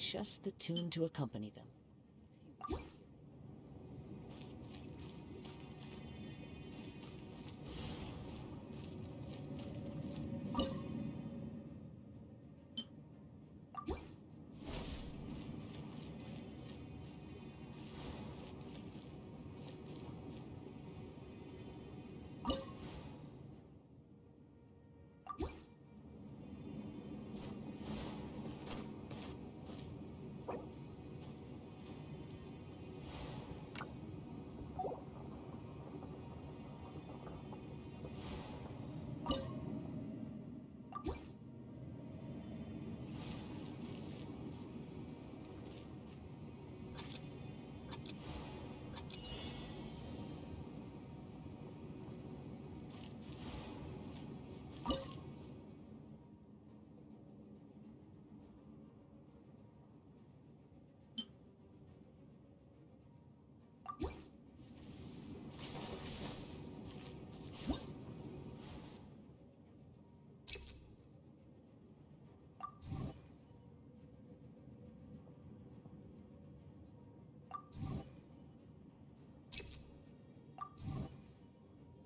just the tune to accompany them.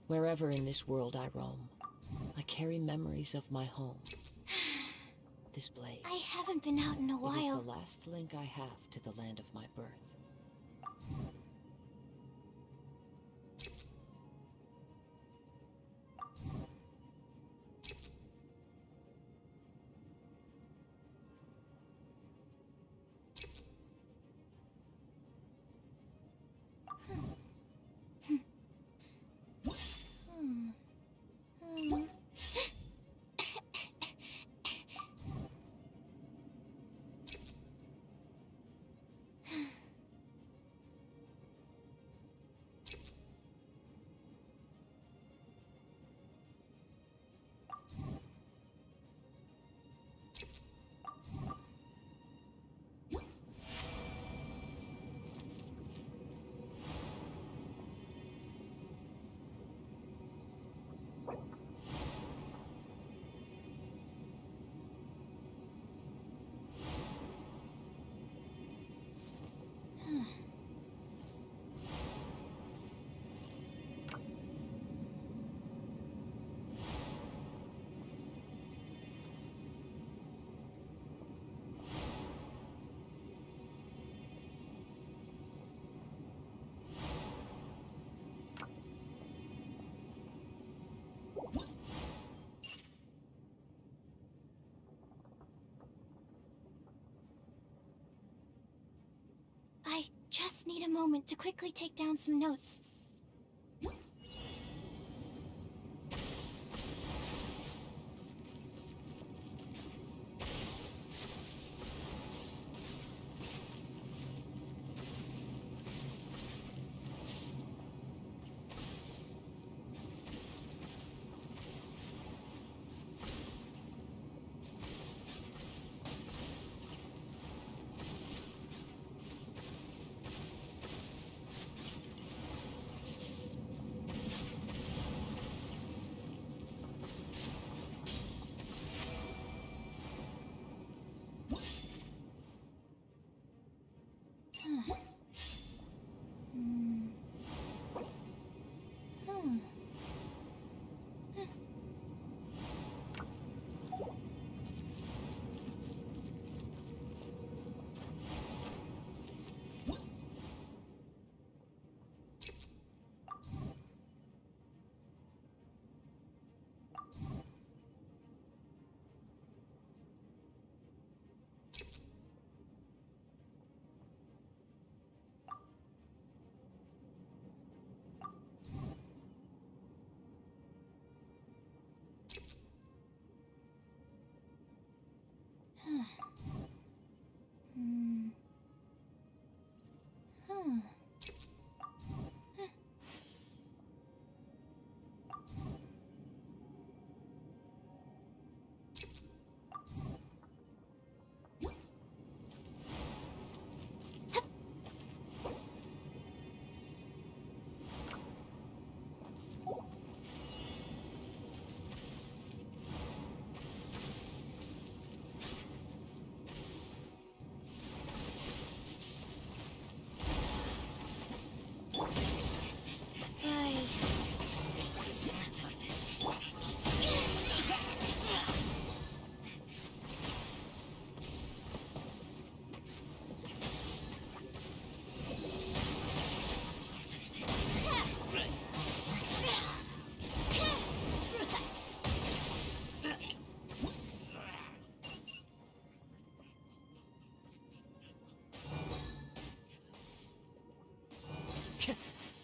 Wherever in this world I roam, I carry memories of my home. This blade. I haven't been out in a while. It is the last link I have to the land of my birth. Moment to quickly take down some notes.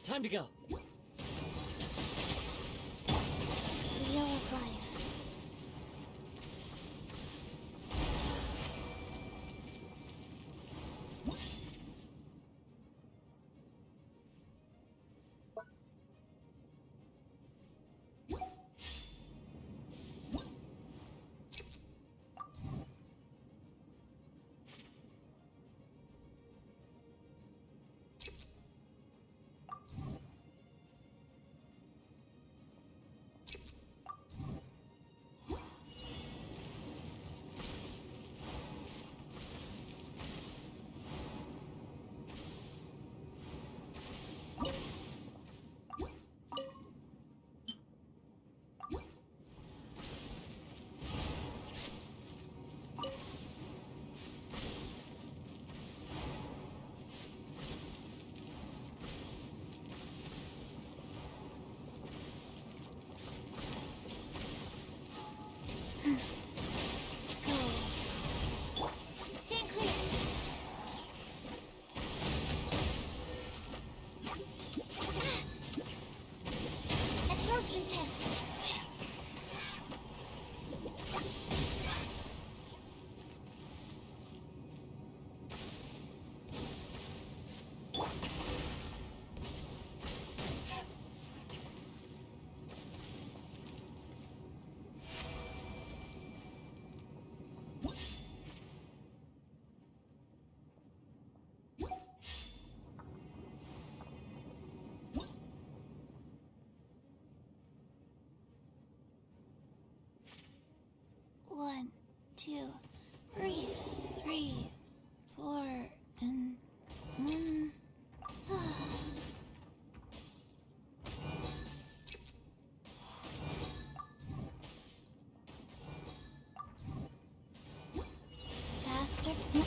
Time to go. Master?